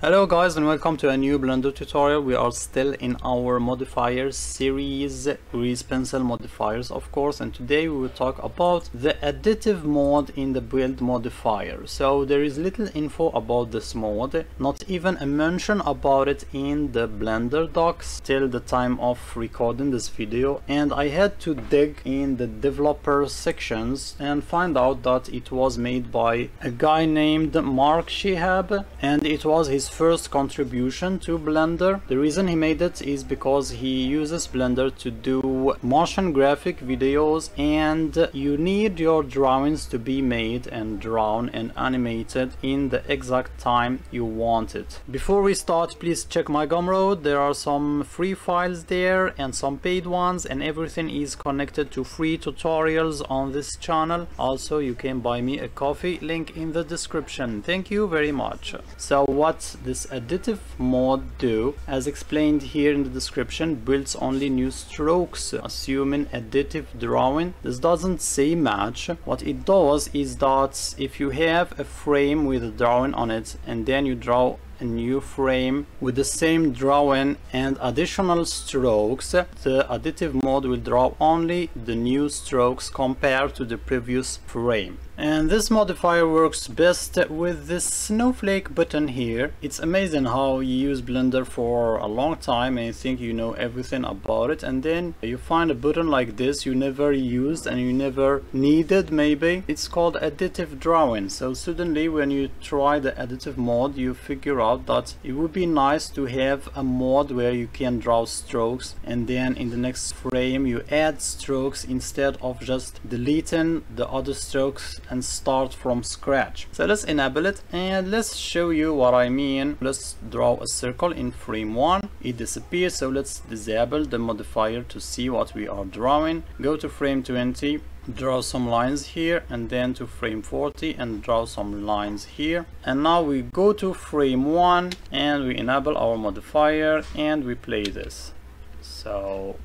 Hello guys and welcome to a new Blender tutorial. We are still in our modifiers series, grease pencil modifiers of course and today we will talk about the additive mode in the build modifier. So there is little info about this mode, not even a mention about it in the Blender docs till the time of recording this video and I had to dig in the developer sections and find out that it was made by a guy named Mark Shihab and it was his first contribution to Blender. The reason he made it is because he uses Blender to do motion graphic videos and you need your drawings to be made and drawn and animated in the exact time you want it. Before we start please check my Gumroad, there are some free files there and some paid ones and everything is connected to free tutorials on this channel. Also you can buy me a coffee, link in the description. Thank you very much. So what this additive mode do, as explained here in the description, builds only new strokes, assuming additive drawing. This doesn't say much. What it does is that if you have a frame with a drawing on it and then you draw a new frame with the same drawing and additional strokes. The additive mode will draw only the new strokes compared to the previous frame. And this modifier works best with this snowflake button here. It's amazing how you use blender for a long time and you think you know everything about it. And then you find a button like this you never used and you never needed maybe. It's called additive drawing. So suddenly when you try the additive mode you figure out that it would be nice to have a mode where you can draw strokes and then in the next frame you add strokes instead of just deleting the other strokes and start from scratch. So let's enable it and let's show you what I mean. Let's draw a circle in frame 1. It disappears so let's disable the modifier to see what we are drawing. Go to frame 20 draw some lines here and then to frame 40 and draw some lines here. And now we go to frame 1 and we enable our modifier and we play this. So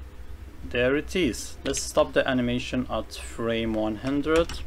there it is. Let's stop the animation at frame 100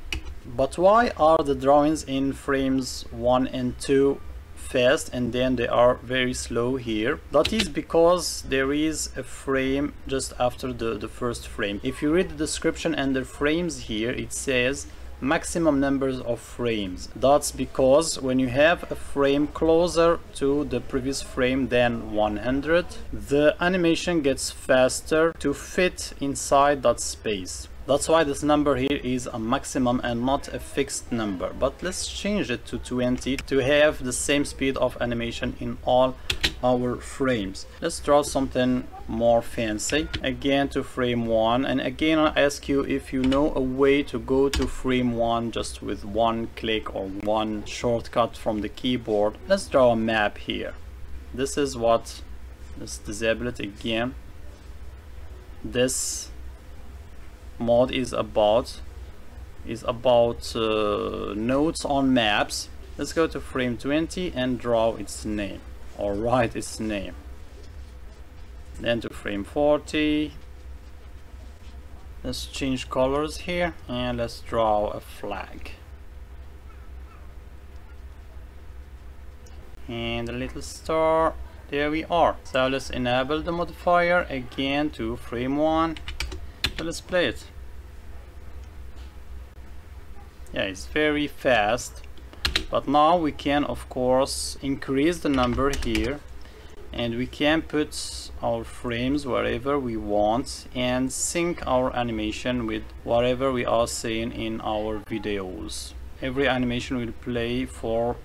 but why are the drawings in frames 1 and 2 fast and then they are very slow here? That is because there is a frame just after the, the first frame. If you read the description and the frames here, it says maximum numbers of frames. That's because when you have a frame closer to the previous frame than 100, the animation gets faster to fit inside that space. That's why this number here is a maximum and not a fixed number. But let's change it to 20 to have the same speed of animation in all our frames. Let's draw something more fancy. Again to frame 1 and again I ask you if you know a way to go to frame 1 just with one click or one shortcut from the keyboard. Let's draw a map here. This is what, let's disable it again. This mod is about is about uh, nodes on maps let's go to frame 20 and draw its name or write its name. Then to frame 40 let's change colors here and let's draw a flag. And a little star. There we are. So let's enable the modifier again to frame 1 so let's play it. Yeah, it's very fast. But now we can of course increase the number here. And we can put our frames wherever we want and sync our animation with whatever we are seeing in our videos. Every animation will play for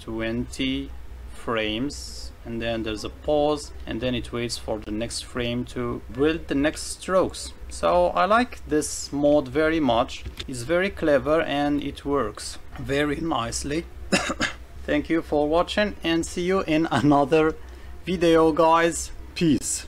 20 frames and then there's a pause and then it waits for the next frame to build the next strokes. So I like this mode very much. It's very clever and it works very nicely. Thank you for watching and see you in another video guys. Peace